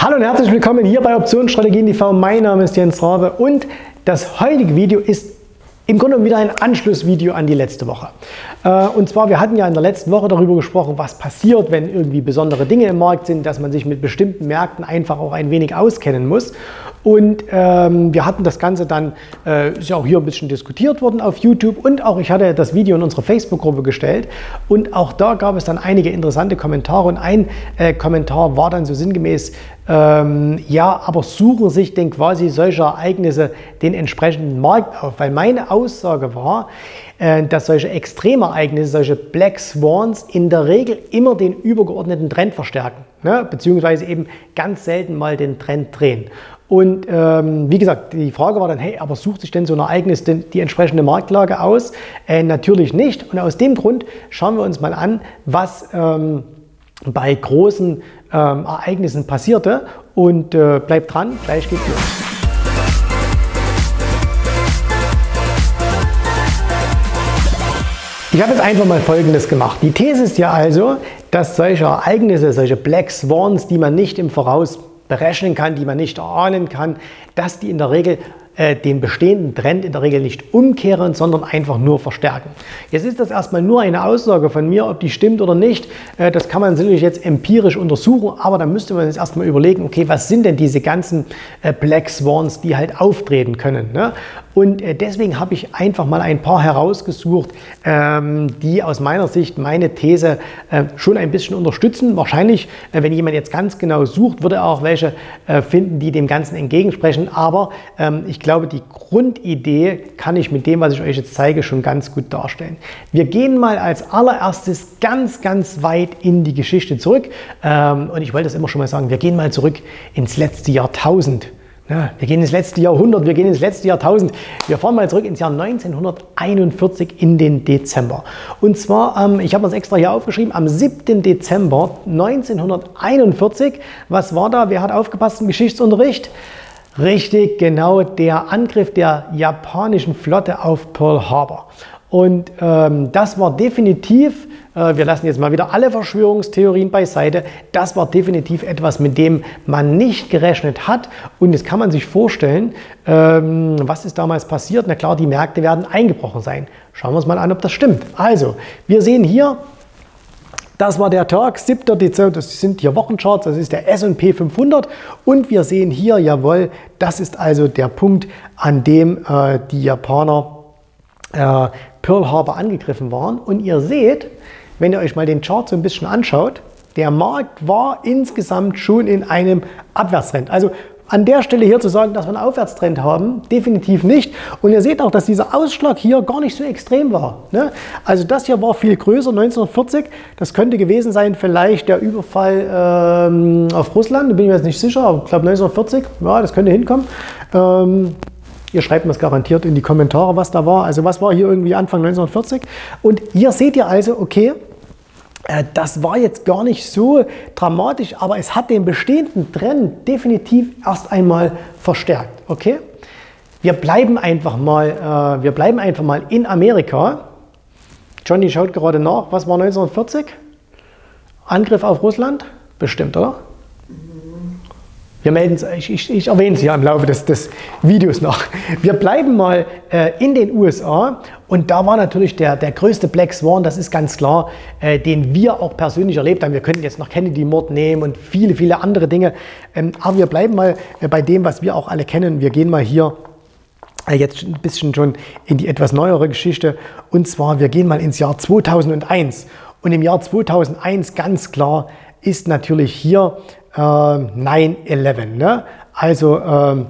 Hallo und herzlich willkommen hier bei Optionsstrategien TV. Mein Name ist Jens Rabe und das heutige Video ist im Grunde wieder ein Anschlussvideo an die letzte Woche. Äh, und zwar, wir hatten ja in der letzten Woche darüber gesprochen, was passiert, wenn irgendwie besondere Dinge im Markt sind, dass man sich mit bestimmten Märkten einfach auch ein wenig auskennen muss. Und ähm, wir hatten das Ganze dann, äh, ist ja auch hier ein bisschen diskutiert worden auf YouTube und auch ich hatte das Video in unsere Facebook-Gruppe gestellt und auch da gab es dann einige interessante Kommentare und ein äh, Kommentar war dann so sinngemäß, ähm, ja, aber suchen sich denn quasi solche Ereignisse den entsprechenden Markt auf? Weil meine Aussage war, äh, dass solche Extremereignisse, solche Black Swans in der Regel immer den übergeordneten Trend verstärken, ne? beziehungsweise eben ganz selten mal den Trend drehen. Und ähm, wie gesagt, die Frage war dann, hey, aber sucht sich denn so ein Ereignis denn die entsprechende Marktlage aus? Äh, natürlich nicht. Und aus dem Grund schauen wir uns mal an, was ähm, bei großen ähm, Ereignissen passierte. Und äh, bleibt dran, gleich geht's los. Ich habe jetzt einfach mal Folgendes gemacht. Die These ist ja also, dass solche Ereignisse, solche Black Swans, die man nicht im Voraus berechnen kann, die man nicht erahnen kann, dass die in der Regel äh, den bestehenden Trend in der Regel nicht umkehren, sondern einfach nur verstärken. Jetzt ist das erstmal nur eine Aussage von mir, ob die stimmt oder nicht. Äh, das kann man sicherlich jetzt empirisch untersuchen, aber da müsste man jetzt erstmal überlegen, okay, was sind denn diese ganzen äh, Black Swans, die halt auftreten können. Ne? Und deswegen habe ich einfach mal ein paar herausgesucht, ähm, die aus meiner Sicht meine These schon ein bisschen unterstützen. Wahrscheinlich, wenn jemand jetzt ganz genau sucht, würde er auch welche finden, die dem Ganzen entgegensprechen. Aber ähm, ich glaube, die Grundidee kann ich mit dem, was ich euch jetzt zeige, schon ganz gut darstellen. Wir gehen mal als allererstes ganz, ganz weit in die Geschichte zurück. Ähm, und ich wollte das immer schon mal sagen, wir gehen mal zurück ins letzte Jahrtausend. Ja, wir gehen ins letzte Jahrhundert, wir gehen ins letzte Jahrtausend. Wir fahren mal zurück ins Jahr 1941 in den Dezember. Und zwar, ähm, ich habe das extra hier aufgeschrieben, am 7. Dezember 1941. Was war da? Wer hat aufgepasst im Geschichtsunterricht? Richtig, genau der Angriff der japanischen Flotte auf Pearl Harbor. Und ähm, das war definitiv, äh, wir lassen jetzt mal wieder alle Verschwörungstheorien beiseite, das war definitiv etwas, mit dem man nicht gerechnet hat. Und jetzt kann man sich vorstellen, ähm, was ist damals passiert. Na klar, die Märkte werden eingebrochen sein. Schauen wir uns mal an, ob das stimmt. Also, wir sehen hier das war der Tag, 7. Dezember, das sind hier Wochencharts, das ist der S&P 500 und wir sehen hier, jawohl, das ist also der Punkt, an dem äh, die Japaner äh, Pearl Harbor angegriffen waren und ihr seht, wenn ihr euch mal den Chart so ein bisschen anschaut, der Markt war insgesamt schon in einem Abwärtstrend. Also an der Stelle hier zu sagen, dass wir einen Aufwärtstrend haben, definitiv nicht. Und ihr seht auch, dass dieser Ausschlag hier gar nicht so extrem war. Ne? Also das hier war viel größer, 1940. Das könnte gewesen sein, vielleicht der Überfall ähm, auf Russland, da bin ich mir jetzt nicht sicher, aber ich glaube 1940, ja, das könnte hinkommen. Ähm, Ihr schreibt mir es garantiert in die Kommentare, was da war. Also was war hier irgendwie Anfang 1940? Und hier seht ihr also, okay, das war jetzt gar nicht so dramatisch, aber es hat den bestehenden Trend definitiv erst einmal verstärkt. Okay? Wir bleiben einfach mal, äh, wir bleiben einfach mal in Amerika. Johnny schaut gerade nach. Was war 1940? Angriff auf Russland? Bestimmt, oder? Wir melden ich, ich, ich erwähne es ja im Laufe des, des Videos noch. Wir bleiben mal äh, in den USA und da war natürlich der, der größte Black Swan, das ist ganz klar, äh, den wir auch persönlich erlebt haben. Wir könnten jetzt noch Kennedy-Mord nehmen und viele, viele andere Dinge. Ähm, aber wir bleiben mal äh, bei dem, was wir auch alle kennen. Wir gehen mal hier äh, jetzt ein bisschen schon in die etwas neuere Geschichte. Und zwar, wir gehen mal ins Jahr 2001. Und im Jahr 2001 ganz klar ist natürlich hier 9-11. Ähm, ne? Also ähm,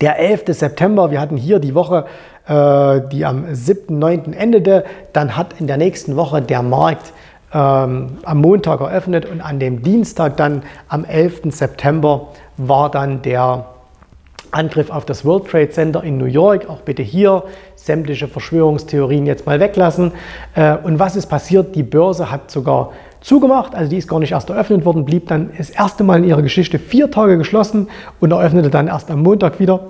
der 11. September, wir hatten hier die Woche, äh, die am 7.9. endete. Dann hat in der nächsten Woche der Markt ähm, am Montag eröffnet und an dem Dienstag dann am 11. September war dann der Angriff auf das World Trade Center in New York. Auch bitte hier sämtliche Verschwörungstheorien jetzt mal weglassen. Äh, und was ist passiert? Die Börse hat sogar zugemacht, also die ist gar nicht erst eröffnet worden, blieb dann das erste Mal in ihrer Geschichte vier Tage geschlossen und eröffnete dann erst am Montag wieder.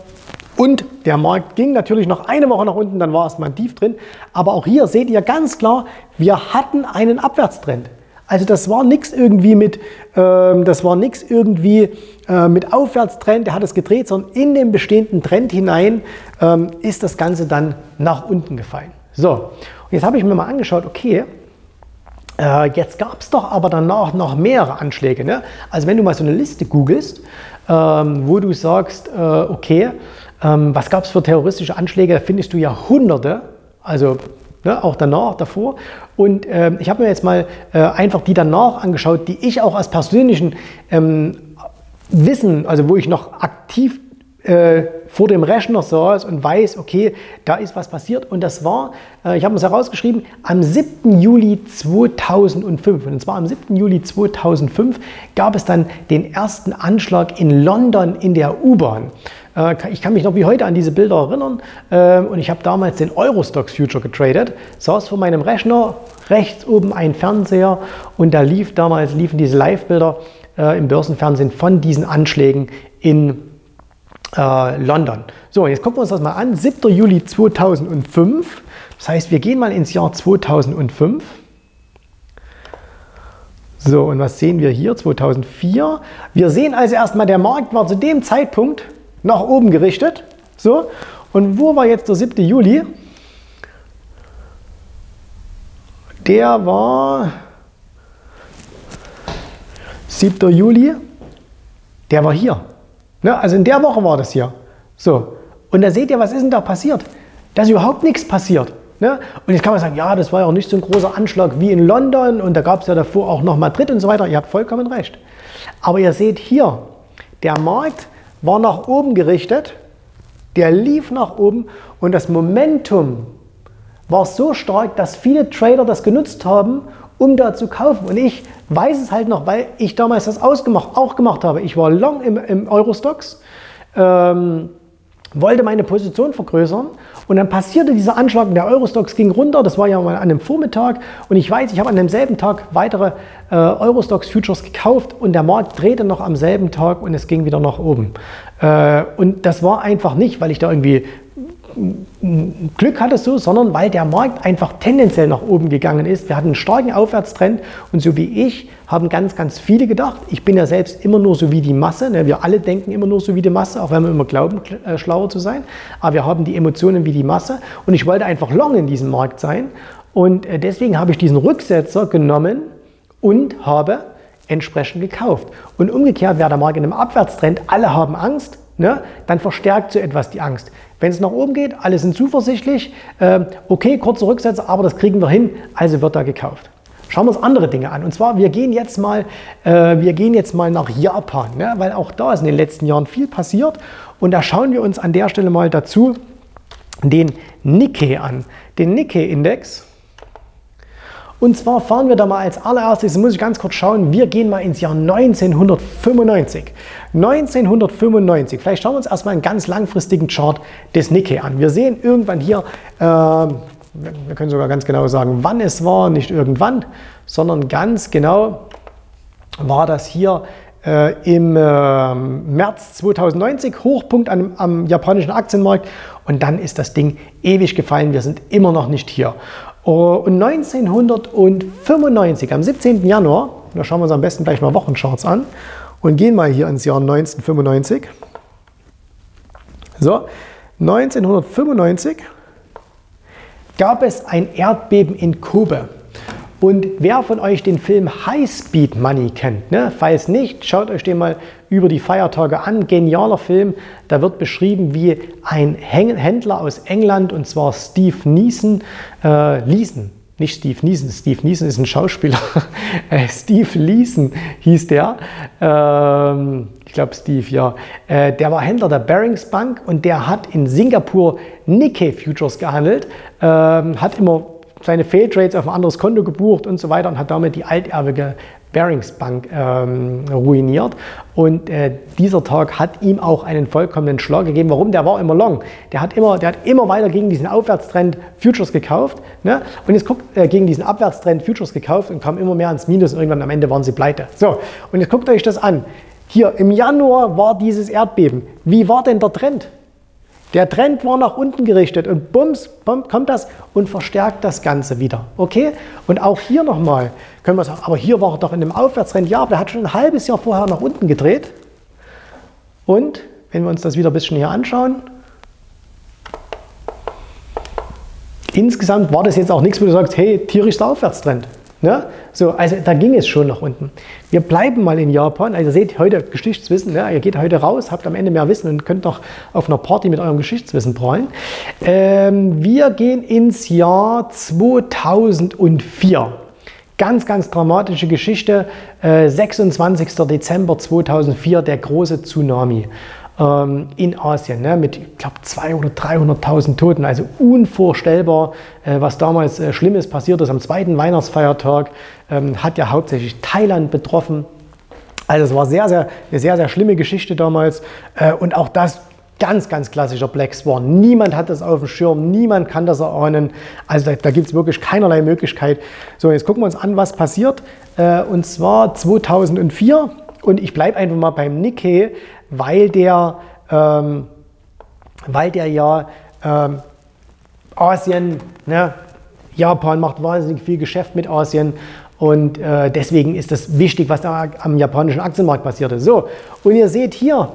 Und der Markt ging natürlich noch eine Woche nach unten, dann war erstmal ein Tief drin. Aber auch hier seht ihr ganz klar, wir hatten einen Abwärtstrend. Also das war nichts irgendwie mit, ähm, das war nichts irgendwie äh, mit Aufwärtstrend, der hat es gedreht, sondern in den bestehenden Trend hinein ähm, ist das Ganze dann nach unten gefallen. So, und jetzt habe ich mir mal angeschaut, okay, äh, jetzt gab es doch aber danach noch mehrere Anschläge. Ne? Also wenn du mal so eine Liste googelst, ähm, wo du sagst, äh, okay, ähm, was gab es für terroristische Anschläge, da findest du ja hunderte, also ne, auch danach, davor. Und äh, ich habe mir jetzt mal äh, einfach die danach angeschaut, die ich auch als persönlichen ähm, Wissen, also wo ich noch aktiv äh, vor dem Rechner saß und weiß, okay, da ist was passiert. Und das war, äh, ich habe es herausgeschrieben, am 7. Juli 2005. Und zwar am 7. Juli 2005 gab es dann den ersten Anschlag in London in der U-Bahn. Äh, ich kann mich noch wie heute an diese Bilder erinnern. Äh, und ich habe damals den Eurostox Future getradet, saß vor meinem Rechner, rechts oben ein Fernseher und da lief damals liefen diese Live-Bilder äh, im Börsenfernsehen von diesen Anschlägen in äh, London. So, jetzt gucken wir uns das mal an. 7. Juli 2005. Das heißt, wir gehen mal ins Jahr 2005. So, und was sehen wir hier? 2004. Wir sehen also erstmal, der Markt war zu dem Zeitpunkt nach oben gerichtet. So, und wo war jetzt der 7. Juli? Der war 7. Juli, der war hier. Ne? Also in der Woche war das hier. So. Und da seht ihr, was ist denn da passiert? Da ist überhaupt nichts passiert. Ne? Und jetzt kann man sagen, ja, das war ja auch nicht so ein großer Anschlag wie in London und da gab es ja davor auch noch Madrid und so weiter. Ihr habt vollkommen recht. Aber ihr seht hier, der Markt war nach oben gerichtet, der lief nach oben und das Momentum war so stark, dass viele Trader das genutzt haben, um da zu kaufen. Und ich weiß es halt noch, weil ich damals das ausgemacht, auch gemacht habe. Ich war long im, im Eurostox, ähm, wollte meine Position vergrößern und dann passierte dieser Anschlag und der Eurostox ging runter. Das war ja mal an einem Vormittag und ich weiß, ich habe an demselben Tag weitere äh, Eurostox Futures gekauft und der Markt drehte noch am selben Tag und es ging wieder nach oben. Äh, und das war einfach nicht, weil ich da irgendwie Glück hattest du, sondern weil der Markt einfach tendenziell nach oben gegangen ist. Wir hatten einen starken Aufwärtstrend und so wie ich haben ganz, ganz viele gedacht. Ich bin ja selbst immer nur so wie die Masse. Ne? Wir alle denken immer nur so wie die Masse, auch wenn wir immer glauben, äh, schlauer zu sein. Aber wir haben die Emotionen wie die Masse und ich wollte einfach long in diesem Markt sein. Und äh, deswegen habe ich diesen Rücksetzer genommen und habe entsprechend gekauft. Und umgekehrt wäre der Markt in einem Abwärtstrend, alle haben Angst, ne? dann verstärkt so etwas die Angst. Wenn es nach oben geht, alle sind zuversichtlich, äh, okay, kurze Rücksätze, aber das kriegen wir hin, also wird da gekauft. Schauen wir uns andere Dinge an. Und zwar, wir gehen jetzt mal, äh, wir gehen jetzt mal nach Japan, ne? weil auch da ist in den letzten Jahren viel passiert. Und da schauen wir uns an der Stelle mal dazu den Nikkei an. Den Nikkei-Index. Und zwar fahren wir da mal als allererstes, muss ich ganz kurz schauen, wir gehen mal ins Jahr 1995. 1995, vielleicht schauen wir uns erstmal einen ganz langfristigen Chart des Nikkei an. Wir sehen irgendwann hier, äh, wir können sogar ganz genau sagen, wann es war, nicht irgendwann, sondern ganz genau war das hier äh, im äh, März 2090, Hochpunkt am, am japanischen Aktienmarkt und dann ist das Ding ewig gefallen, wir sind immer noch nicht hier. Oh, und 1995, am 17. Januar, da schauen wir uns am besten gleich mal Wochencharts an und gehen mal hier ins Jahr 1995. So, 1995 gab es ein Erdbeben in Kobe. Und wer von euch den Film High Speed Money kennt, ne? falls nicht, schaut euch den mal über die Feiertage an. Genialer Film. Da wird beschrieben, wie ein Händler aus England, und zwar Steve Neeson, äh, Leeson, nicht Steve Neeson, Steve Neeson ist ein Schauspieler. Äh, Steve Leeson hieß der. Ähm, ich glaube Steve, ja. Äh, der war Händler der Barings Bank und der hat in Singapur Nikkei Futures gehandelt. Ähm, hat immer seine Failtrades auf ein anderes Konto gebucht und so weiter und hat damit die alterbige Barings Bank ähm, ruiniert. Und äh, dieser Tag hat ihm auch einen vollkommenen Schlag gegeben. Warum? Der war immer long. Der hat immer, der hat immer weiter gegen diesen Aufwärtstrend Futures gekauft. Ne? Und jetzt guckt äh, gegen diesen Abwärtstrend Futures gekauft und kam immer mehr ans Minus und irgendwann am Ende waren sie pleite. So, und jetzt guckt euch das an. Hier im Januar war dieses Erdbeben. Wie war denn der Trend? Der Trend war nach unten gerichtet und bums, bums kommt das und verstärkt das Ganze wieder. Okay? Und auch hier nochmal können wir sagen, aber hier war er doch in einem Aufwärtstrend. Ja, aber der hat schon ein halbes Jahr vorher nach unten gedreht. Und wenn wir uns das wieder ein bisschen hier anschauen, insgesamt war das jetzt auch nichts, wo du sagst, hey, tierischer Aufwärtstrend. Ne? So, also da ging es schon nach unten. Wir bleiben mal in Japan. Also ihr seht heute Geschichtswissen. Ne? Ihr geht heute raus, habt am Ende mehr Wissen und könnt noch auf einer Party mit eurem Geschichtswissen prallen. Ähm, wir gehen ins Jahr 2004. Ganz, ganz dramatische Geschichte. Äh, 26. Dezember 2004, der große Tsunami ähm, in Asien ne, mit, ich glaube, 200.000 oder 300.000 Toten. Also unvorstellbar, äh, was damals äh, Schlimmes passiert ist. Am zweiten Weihnachtsfeiertag ähm, hat ja hauptsächlich Thailand betroffen. Also es war sehr, sehr, eine sehr, sehr schlimme Geschichte damals. Äh, und auch das ganz, ganz klassischer Black Swan. Niemand hat das auf dem Schirm, niemand kann das erahnen. Also da, da gibt es wirklich keinerlei Möglichkeit. So, jetzt gucken wir uns an, was passiert. Äh, und zwar 2004. Und ich bleibe einfach mal beim Nikkei weil der, ähm, weil der ja ähm, Asien, ne, Japan macht wahnsinnig viel Geschäft mit Asien und äh, deswegen ist das wichtig, was da am japanischen Aktienmarkt passiert ist. So, und ihr seht hier,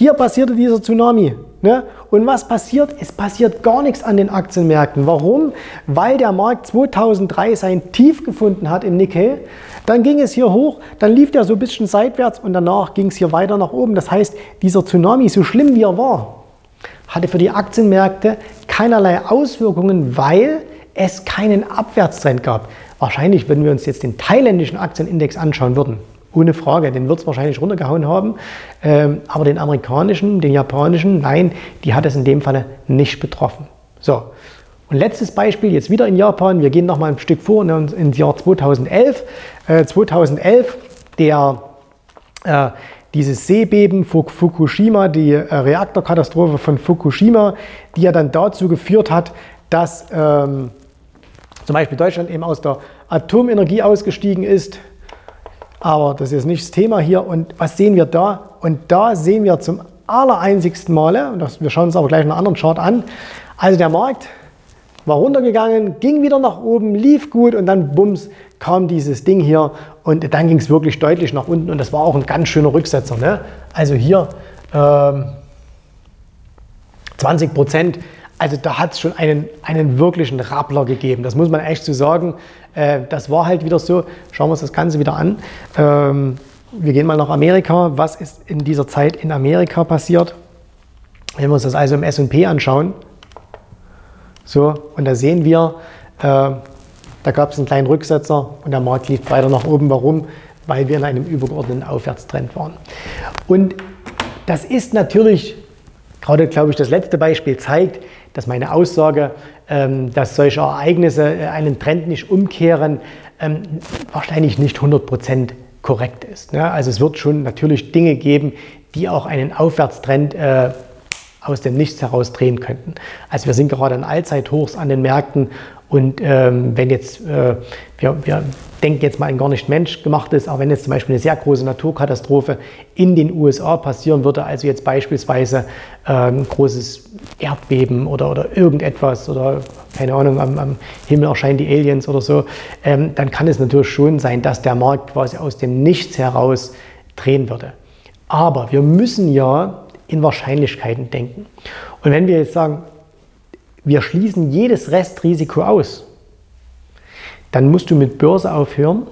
hier passierte dieser Tsunami. Ne? Und was passiert? Es passiert gar nichts an den Aktienmärkten. Warum? Weil der Markt 2003 sein Tief gefunden hat im Nikkei. Dann ging es hier hoch, dann lief der so ein bisschen seitwärts und danach ging es hier weiter nach oben. Das heißt, dieser Tsunami, so schlimm wie er war, hatte für die Aktienmärkte keinerlei Auswirkungen, weil es keinen Abwärtstrend gab. Wahrscheinlich, wenn wir uns jetzt den thailändischen Aktienindex anschauen würden, ohne Frage, den wird es wahrscheinlich runtergehauen haben. Ähm, aber den amerikanischen, den japanischen, nein, die hat es in dem Falle nicht betroffen. So, und letztes Beispiel, jetzt wieder in Japan. Wir gehen noch mal ein Stück vor ins Jahr 2011. Äh, 2011, der, äh, dieses Seebeben Fukushima, die äh, Reaktorkatastrophe von Fukushima, die ja dann dazu geführt hat, dass ähm, zum Beispiel Deutschland eben aus der Atomenergie ausgestiegen ist. Aber das ist nicht das Thema hier. Und was sehen wir da? Und da sehen wir zum allereinzigsten Male, und das, wir schauen uns aber gleich einen anderen Chart an, also der Markt war runtergegangen, ging wieder nach oben, lief gut und dann bums kam dieses Ding hier und dann ging es wirklich deutlich nach unten und das war auch ein ganz schöner Rücksetzer. Ne? Also hier ähm, 20 Prozent, also da hat es schon einen, einen wirklichen Rappler gegeben, das muss man echt so sagen. Äh, das war halt wieder so, schauen wir uns das Ganze wieder an. Ähm, wir gehen mal nach Amerika. Was ist in dieser Zeit in Amerika passiert? Wenn wir uns das also im S&P anschauen, so, und da sehen wir, äh, da gab es einen kleinen Rücksetzer und der Markt lief weiter nach oben. Warum? Weil wir in einem übergeordneten Aufwärtstrend waren. Und das ist natürlich, gerade glaube ich, das letzte Beispiel zeigt, dass meine Aussage, ähm, dass solche Ereignisse äh, einen Trend nicht umkehren, ähm, wahrscheinlich nicht 100% korrekt ist. Ne? Also es wird schon natürlich Dinge geben, die auch einen Aufwärtstrend äh, aus dem Nichts heraus drehen könnten. Also wir sind gerade an Allzeithochs an den Märkten und ähm, wenn jetzt, äh, wir, wir denken jetzt mal ein gar nicht menschgemachtes, aber wenn jetzt zum Beispiel eine sehr große Naturkatastrophe in den USA passieren würde, also jetzt beispielsweise ähm, großes Erdbeben oder, oder irgendetwas oder keine Ahnung, am, am Himmel erscheinen die Aliens oder so, ähm, dann kann es natürlich schon sein, dass der Markt quasi aus dem Nichts heraus drehen würde. Aber wir müssen ja in Wahrscheinlichkeiten denken. Und wenn wir jetzt sagen, wir schließen jedes Restrisiko aus, dann musst du mit Börse aufhören.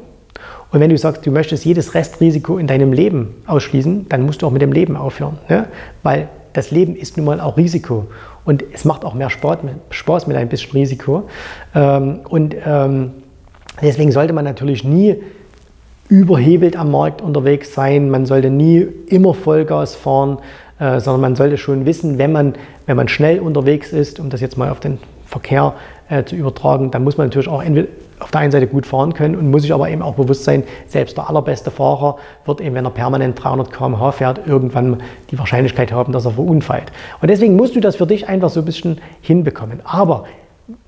Und wenn du sagst, du möchtest jedes Restrisiko in deinem Leben ausschließen, dann musst du auch mit dem Leben aufhören. Ne? Weil das Leben ist nun mal auch Risiko. Und es macht auch mehr mit, Spaß mit ein bisschen Risiko. Ähm, und ähm, deswegen sollte man natürlich nie überhebelt am Markt unterwegs sein. Man sollte nie immer Vollgas fahren. Äh, sondern man sollte schon wissen, wenn man, wenn man schnell unterwegs ist, um das jetzt mal auf den Verkehr äh, zu übertragen, dann muss man natürlich auch entweder auf der einen Seite gut fahren können und muss sich aber eben auch bewusst sein, selbst der allerbeste Fahrer wird eben, wenn er permanent 300 km/h fährt, irgendwann die Wahrscheinlichkeit haben, dass er verunfallt. Und deswegen musst du das für dich einfach so ein bisschen hinbekommen. Aber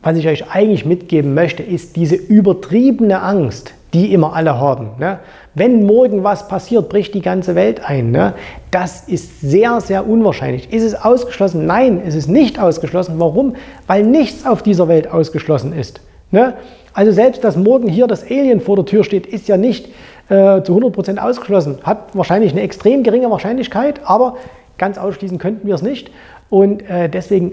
was ich euch eigentlich mitgeben möchte, ist diese übertriebene Angst, die immer alle haben. Ne? Wenn morgen was passiert, bricht die ganze Welt ein. Ne? Das ist sehr, sehr unwahrscheinlich. Ist es ausgeschlossen? Nein, es ist nicht ausgeschlossen. Warum? Weil nichts auf dieser Welt ausgeschlossen ist. Ne? Also selbst, dass morgen hier das Alien vor der Tür steht, ist ja nicht äh, zu 100% ausgeschlossen. Hat wahrscheinlich eine extrem geringe Wahrscheinlichkeit, aber ganz ausschließen könnten wir es nicht. Und äh, deswegen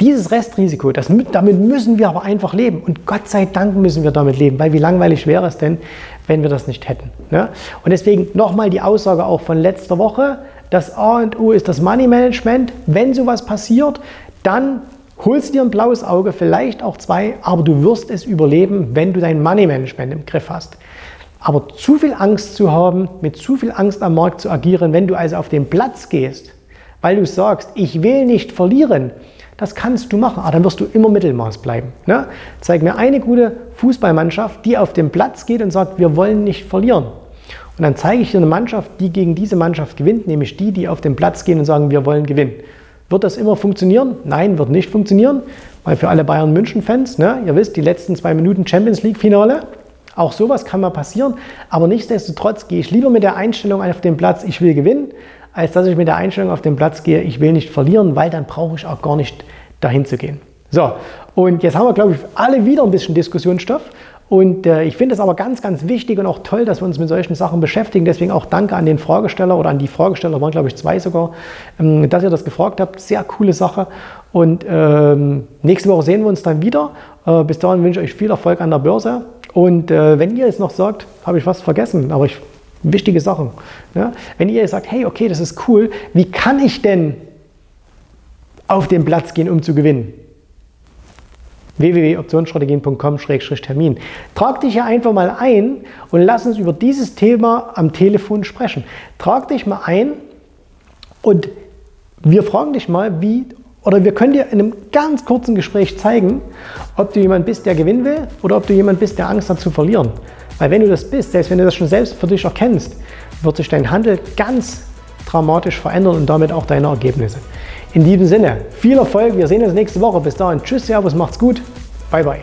dieses Restrisiko, das, damit müssen wir aber einfach leben. Und Gott sei Dank müssen wir damit leben, weil wie langweilig wäre es denn, wenn wir das nicht hätten. Ne? Und deswegen nochmal die Aussage auch von letzter Woche. Das A und O ist das Money Management. Wenn sowas passiert, dann holst dir ein blaues Auge, vielleicht auch zwei, aber du wirst es überleben, wenn du dein Money Management im Griff hast. Aber zu viel Angst zu haben, mit zu viel Angst am Markt zu agieren, wenn du also auf den Platz gehst, weil du sagst, ich will nicht verlieren, das kannst du machen, aber dann wirst du immer Mittelmaß bleiben. Ne? Zeig mir eine gute Fußballmannschaft, die auf den Platz geht und sagt, wir wollen nicht verlieren. Und dann zeige ich dir eine Mannschaft, die gegen diese Mannschaft gewinnt, nämlich die, die auf den Platz gehen und sagen, wir wollen gewinnen. Wird das immer funktionieren? Nein, wird nicht funktionieren, weil für alle Bayern München-Fans, ne, ihr wisst, die letzten zwei Minuten Champions League-Finale, auch sowas kann mal passieren, aber nichtsdestotrotz gehe ich lieber mit der Einstellung auf den Platz, ich will gewinnen, als dass ich mit der Einstellung auf den Platz gehe, ich will nicht verlieren, weil dann brauche ich auch gar nicht dahin zu gehen. So, und jetzt haben wir, glaube ich, alle wieder ein bisschen Diskussionsstoff. Und äh, ich finde es aber ganz, ganz wichtig und auch toll, dass wir uns mit solchen Sachen beschäftigen. Deswegen auch danke an den Fragesteller oder an die Fragesteller, waren glaube ich zwei sogar, ähm, dass ihr das gefragt habt. Sehr coole Sache. Und ähm, nächste Woche sehen wir uns dann wieder. Äh, bis dahin wünsche ich euch viel Erfolg an der Börse. Und äh, wenn ihr jetzt noch sagt, habe ich was vergessen, aber ich Wichtige Sachen. Ja? Wenn ihr sagt, hey, okay, das ist cool, wie kann ich denn auf den Platz gehen, um zu gewinnen? www.optionsstrategien.com-termin. Trag dich hier einfach mal ein und lass uns über dieses Thema am Telefon sprechen. Trag dich mal ein und wir fragen dich mal, wie, oder wir können dir in einem ganz kurzen Gespräch zeigen, ob du jemand bist, der gewinnen will oder ob du jemand bist, der Angst hat zu verlieren. Weil wenn du das bist, selbst wenn du das schon selbst für dich erkennst, wird sich dein Handel ganz dramatisch verändern und damit auch deine Ergebnisse. In diesem Sinne, viel Erfolg, wir sehen uns nächste Woche. Bis dahin, tschüss, servus, macht's gut, bye bye.